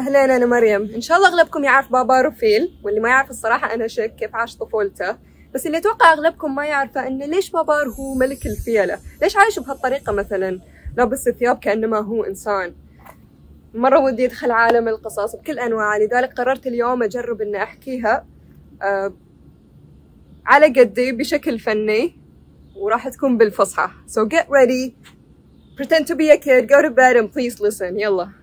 أهلين أنا مريم. إن شاء الله أغلبكم يعرف بابا روفيل واللي ما يعرف الصراحة أنا شك كيف عاش طفولته. بس اللي أتوقع أغلبكم ما يعرفه إنه ليش بابار هو ملك الفيلة؟ ليش عايش بهالطريقة مثلا؟ لابس الثياب كأنما هو إنسان. مرة ودي أدخل عالم القصص بكل أنواعها لذلك قررت اليوم أجرب إن أحكيها. أه على قدي بشكل فني وراح تكون بالفصحى. So get ready. Pretend to be a kid. Go to bed and please listen. يلا.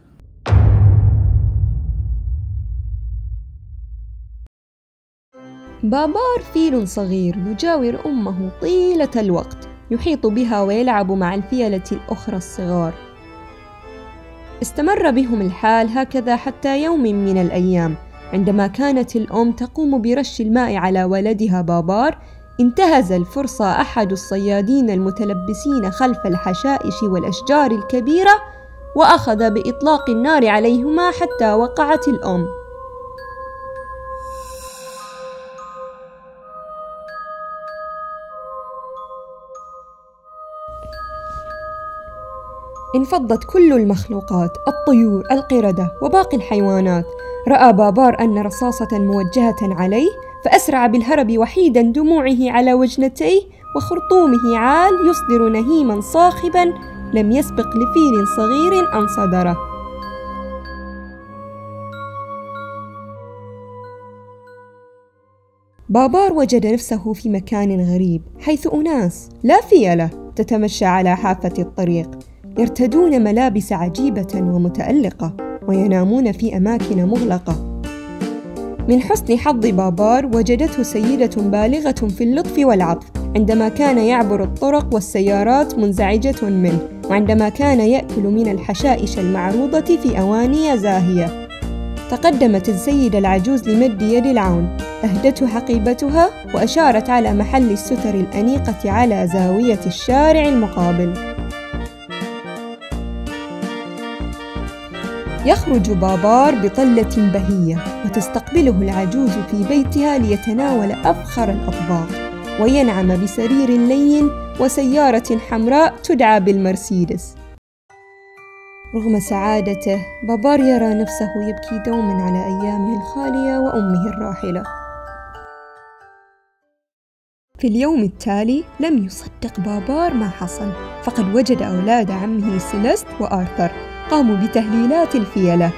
بابار فيل صغير يجاور أمه طيلة الوقت يحيط بها ويلعب مع الفيلة الأخرى الصغار. استمر بهم الحال هكذا حتى يوم من الأيام عندما كانت الأم تقوم برش الماء على ولدها بابار انتهز الفرصة أحد الصيادين المتلبسين خلف الحشائش والأشجار الكبيرة وأخذ بإطلاق النار عليهما حتى وقعت الأم. انفضت كل المخلوقات الطيور القردة وباقي الحيوانات. رأى بابار أن رصاصة موجهة عليه فأسرع بالهرب وحيدا دموعه على وجنتيه وخرطومه عال يصدر نهيما صاخبا لم يسبق لفيل صغير أن صدره. بابار وجد نفسه في مكان غريب حيث أناس لا فيلة تتمشى على حافة الطريق. يرتدون ملابس عجيبة ومتألقة وينامون في أماكن مغلقة. من حسن حظ بابار وجدته سيدة بالغة في اللطف والعطف عندما كان يعبر الطرق والسيارات منزعجة منه وعندما كان يأكل من الحشائش المعروضة في أواني زاهية. تقدمت السيدة العجوز لمد يد العون أهدته حقيبتها وأشارت على محل الستر الأنيقة على زاوية الشارع المقابل. يخرج بابار بطلة بهية وتستقبله العجوز في بيتها ليتناول أفخر الأطباق وينعم بسرير لين وسيارة حمراء تدعى بالمرسيدس. رغم سعادته بابار يرى نفسه يبكي دوما على أيامه الخالية وأمه الراحلة. في اليوم التالي لم يصدق بابار ما حصل فقد وجد أولاد عمه سيليست وآرثر. قاموا بتهليلات الفيلة.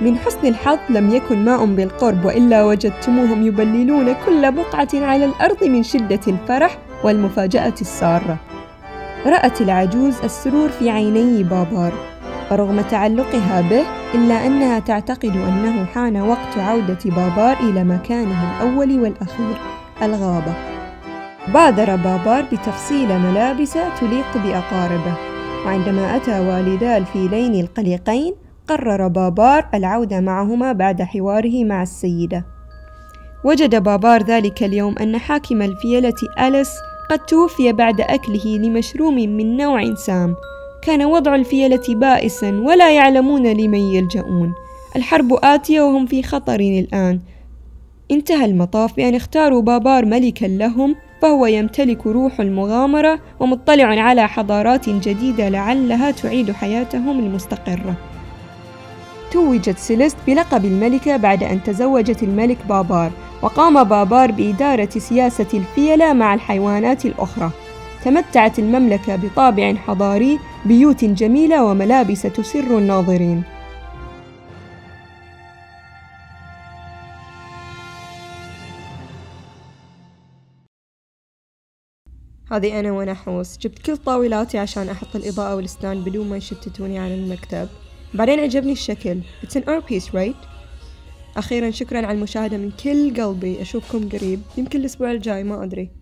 من حسن الحظ لم يكن ماء بالقرب وإلا وجدتموهم يبللون كل بقعة على الأرض من شدة الفرح والمفاجأة السارة. رأت العجوز السرور في عيني بابار ورغم تعلقها به إلا أنها تعتقد أنه حان وقت عودة بابار إلى مكانه الأول والأخير الغابة. بادر بابار بتفصيل ملابس تليق بأقاربه. وعندما أتى والدا الفيلين القلقين قرر بابار العودة معهما بعد حواره مع السيدة. وجد بابار ذلك اليوم أن حاكم الفيلة أليس قد توفي بعد أكله لمشروم من نوع سام. كان وضع الفيلة بائسا ولا يعلمون لمن يلجؤون. الحرب آتية وهم في خطر الآن. انتهى المطاف بأن اختاروا بابار ملكا لهم فهو يمتلك روح المغامرة ومطلع على حضارات جديدة لعلها تعيد حياتهم المستقرة. توجت سيليست بلقب الملكة بعد أن تزوجت الملك بابار، وقام بابار بإدارة سياسة الفيلة مع الحيوانات الأخرى. تمتعت المملكة بطابع حضاري، بيوت جميلة وملابس تسر الناظرين. هذه أنا وأنا أحوس جبت كل طاولاتي عشان أحط الإضاءة والستاند بدون ما يشتتوني عن المكتب. بعدين عجبني الشكل. It's an art piece right؟ أخيرا شكرا على المشاهدة من كل قلبي. أشوفكم قريب. يمكن الأسبوع الجاي ما أدري.